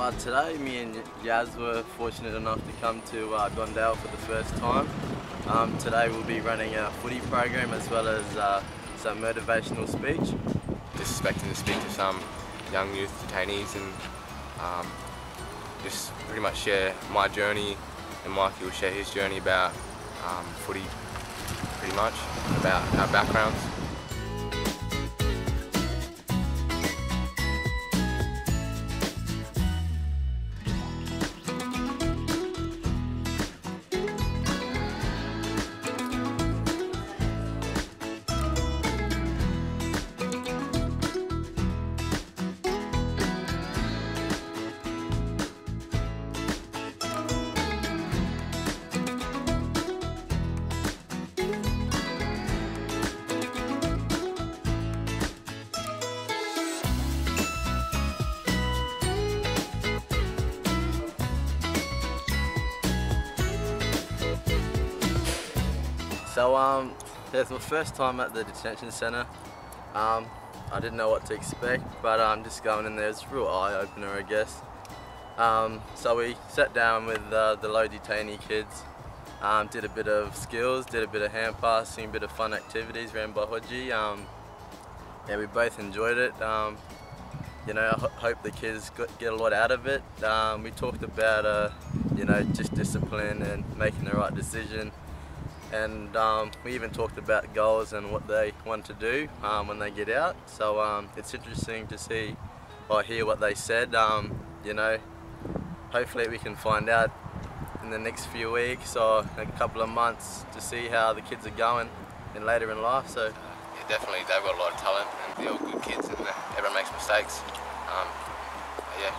uh, today me and Yaz were fortunate enough to come to uh, for the first time. Um, today we'll be running a footy program as well as uh, some motivational speech. Just expecting to speak to some young youth detainees and um, just pretty much share my journey and Mikey will share his journey about um, footy pretty much, about our backgrounds. So um, it's my first time at the detention centre. Um, I didn't know what to expect, but um, just going in there was a real eye opener, I guess. Um, so we sat down with uh, the low detainee kids, um, did a bit of skills, did a bit of hand passing, a bit of fun activities around Bahoji. Um, yeah, we both enjoyed it. Um, you know, I ho hope the kids got, get a lot out of it. Um, we talked about, uh, you know, just discipline and making the right decision and um, we even talked about goals and what they want to do um, when they get out. So um, it's interesting to see or hear what they said. Um, you know, hopefully we can find out in the next few weeks or a couple of months to see how the kids are going and later in life. So yeah, definitely they've got a lot of talent and they're all good kids and everyone makes mistakes. Um, yeah.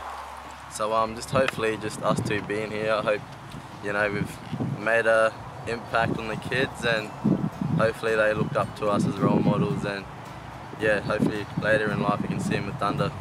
So um, just hopefully just us two being here, I hope you know we've made a impact on the kids and hopefully they looked up to us as role models and yeah, hopefully later in life we can see them with Thunder.